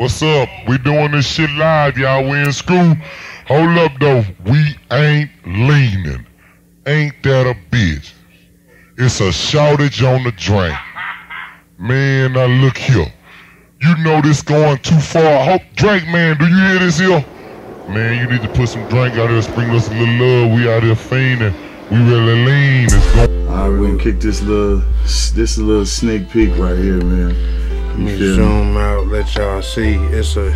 What's up? We doing this shit live, y'all. We in school. Hold up though. We ain't leaning. Ain't that a bitch? It's a shortage on the drink. Man, now look here. You know this going too far. I hope drink, man. Do you hear this here? Man, you need to put some drink out there, sprinkle us a little love. We out here fiending. We really lean. It's going. Alright, we gonna kick this little, this little sneak peek right here, man. Let me zoom out, let y'all see. It's a,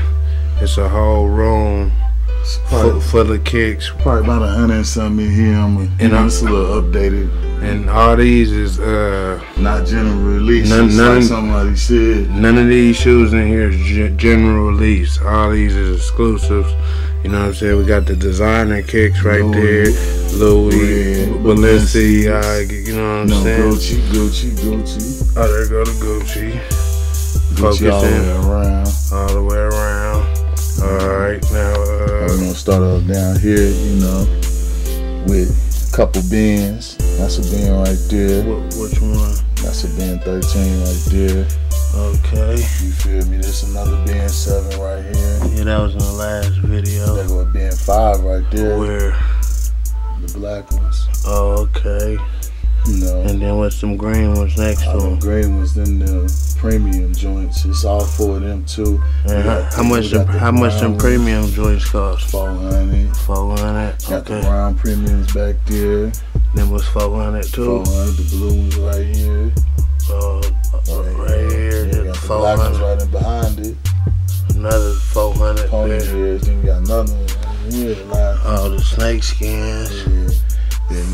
it's a whole room It's full, Probably, full of kicks, probably about a hundred and something in here. I'm And I'm- it's a little updated. and all these is uh, Not general release. None- none- like somebody said. none of these shoes in here is general release. All these is exclusives. You know what I'm saying? We got the designer kicks right Louis, there, Louis, Red, Balenciaga. You know what I'm No, saying? Gucci, Gucci, Gucci. Oh, there go the Gucci. Gucci all the way around. all the way around. All right, now We're uh, gonna start off down here, you know, with a couple bins. That's a bin right there. wh- which one? That's a bin 13 right there. Okay. You feel me? There's another bin 7 right here. Yeah, that was in the last video. Go a bin 5 right there. Where? The black ones. Oh, okay. You know. And then what's some green ones next to them? gray ones, then the premium joints. It's all four of them too. And how, much? the how much them premium joints cost? 400. Four hundred. Got the brown premiums back there. Then was four hundred too. 400. The blue ones right here. Uh, right here, Yeah, then got the four black ones right in behind it. Another four hundred Pony ears. Then we got another one right here. Like, Oh, the snake skins. yeah.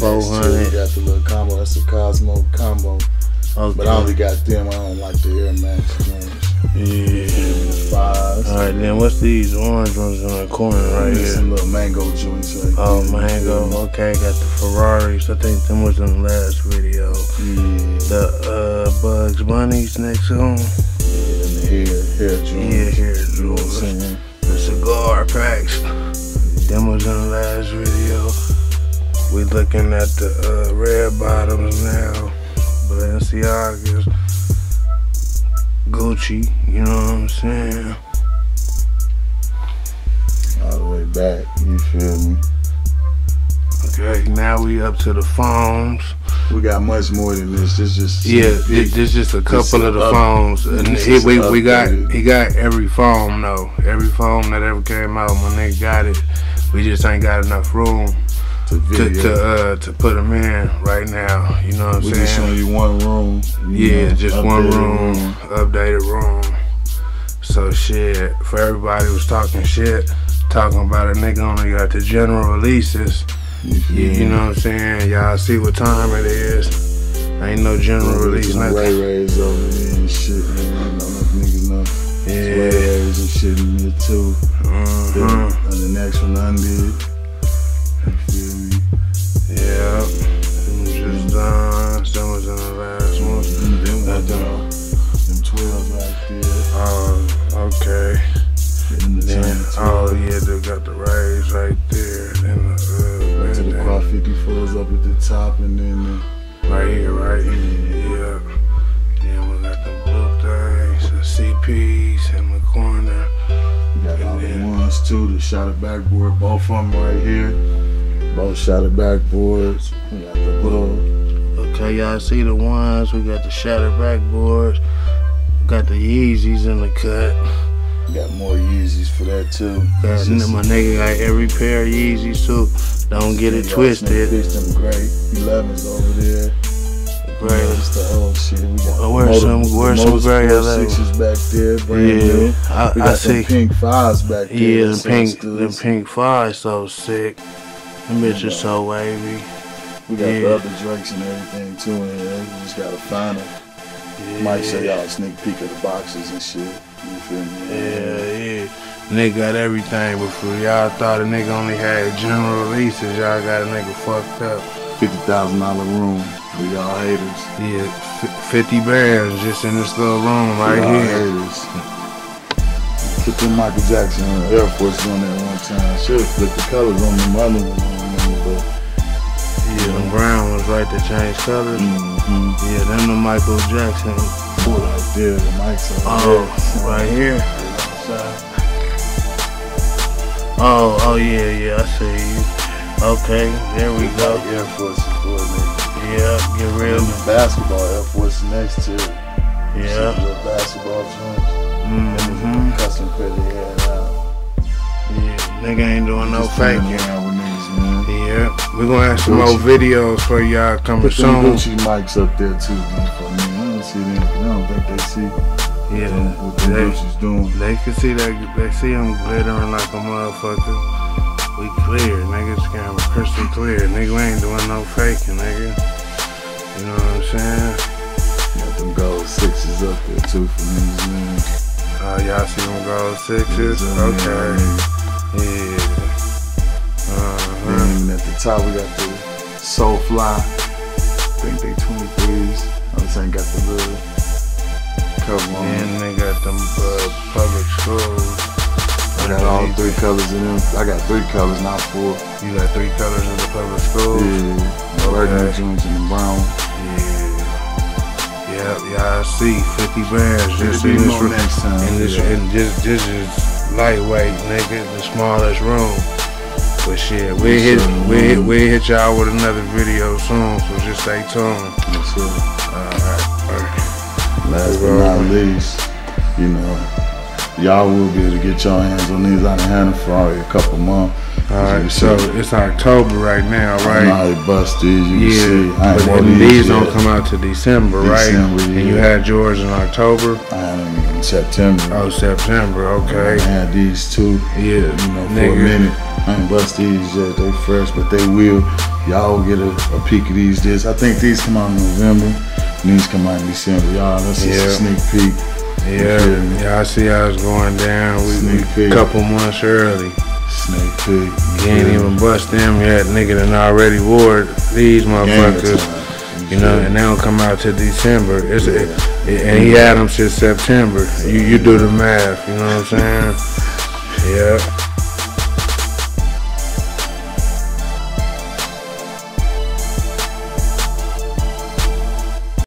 400. got the little combo. That's the Cosmo combo. But I only got them. I don't like the Air Max joints. Yeah. Fives. All right, then what's these orange ones in the corner right here? some little mango joints right Oh, there. mango. Okay, got the Ferraris. I think them was in the last video. Yeah. The uh, Bugs Bunnies next to them. Yeah, and the Hare, Hare joints. Yeah, Hare You know jewels. The cigar packs. Them was in the last video. We looking at the uh, red bottoms now. Balenciagas. Gucci. You know what I'm saying? All the way back. You feel me? Okay, now we up to the phones. We got much more than this. This just Yeah, this just a couple of the up- phones. And he, we, we got he got every phone though. Every phone that ever came out, my nigga got it. We just ain't got enough room to to to uh to put them in right now. You know what I'm saying? we just showing you one room. Yeah, know, just one updated room, updated room. So shit, for everybody was talking shit, talking about a nigga only got the general releases. You, feel You, know what I'm saying? Y'all see what time it is. Ain't no general release, nothing. Ray Rays over there and shit, man. I know enough niggas know. Ray Rays and shit in there too. hmm Then, and the next one feel me? Yeah. Just done. Some was in the last one. And then we got That them, done. them 12s right there. Oh, okay. And Then, oh yeah, they got the rays right there. Then the, uh, To the. Quad 54s up at the top, and then right here, right? Here. Yeah. Then we got the blue things, the CPs in the corner. we got all the ones too. The shattered backboard, both of them right here. Both of backboards. We got the blue. Okay, y'all see the ones. We got the shattered backboards. We got the Yeezys in the cut. We got more Yeezys for that too. Got, my nigga got every pair of Yeezys too. Don't get it twisted. Fish, them great 11s over there. Great. Yeah, it's the old shit. We got some- where's some gray four 11? sixes back there, brand new. Yeah, I, We I got see. pink fives back there. Yeah, the pink, the pink five so sick. Them bitches so wavy. We got yeah. the other drakes and everything too in here. We just gotta find them. Yeah. Might show y'all a sneak peek of the boxes and shit. You feel me? Yeah, yeah. Nigga got everything, but for y'all thought a nigga only had general releases, y'all got a nigga fucked up. Fifty thousand dollar room for y'all haters. Yeah, f- 50 bands just in this little room For right here. haters. Put them Michael Jackson Air Force on that one time. Should flip the colors on the other ones, but Yeah, them brown ones right to change colors. mm-hmm. Yeah, them the Michael Jackson. right there, the mics Oh, right here. Oh, oh yeah, yeah, I see you. Okay, there we go. Air Force for nigga. Yeah, get real. Them basketball Air Force next to it. Yeah. Little basketball joints. Mm-hmm. Custom they had. Yeah, nigga ain't doing no faking. Yeah, we gonna have some more videos for y'all coming Put soon. Gucci mics up there too, man, for me. I don't see them. I don't think they see Yeah, what the they, Gucci's doing. they can see that. They see them glittering like a motherfucker. We clear, nigga. Camera crystal clear. Nigga, we ain't doing no faking, nigga. You know what I'm saying? Got them gold sixes up there too for niggas, man. Uh, y'all see them gold sixes? Niggas Okay. Yeah. Then at the top we got the Soulfly. I think they 23s. I was saying got the little cover on And they got them uh, public schools. I got all three colors in them. I got three colors, not four. You got three colors in the public schools? Yeah, Okay. joints and the brown. Yeah. Yep, y'all see 50 bands just in this next time. In this, yeah. in this, this is lightweight, nigga, the smallest room. But shit, we hit, Sure. we hit, we hit y'all with another video soon, so just stay tuned. Yes, sir. Alright, alright. Last but not least, you know, y'all will be able to get your hands on these out of hand for probably a couple months. Alright, so see. it's October right now, I right? they bust these. You can see. Yeah, I but these these don't come out to December, right? December, And you had yours in October. I had them in September. Oh, September, Okay. I okay. had these two. Yeah, you know, for a minute. I ain't bust these yet. They fresh, but they will. Y'all get a, a peek of these. This I think these come out in November. And these come out in December. Y'all, that's just Yeah. a sneak peek. Yeah, yeah, I see how it's going down. We, peek. couple months early. Sneak peek. You ain't even bust them yet, nigga. Done already wore these motherfuckers. You know, and they don't come out till December. It's Yeah. it, and he had them since September. You you do the math. You know what I'm saying? Yeah.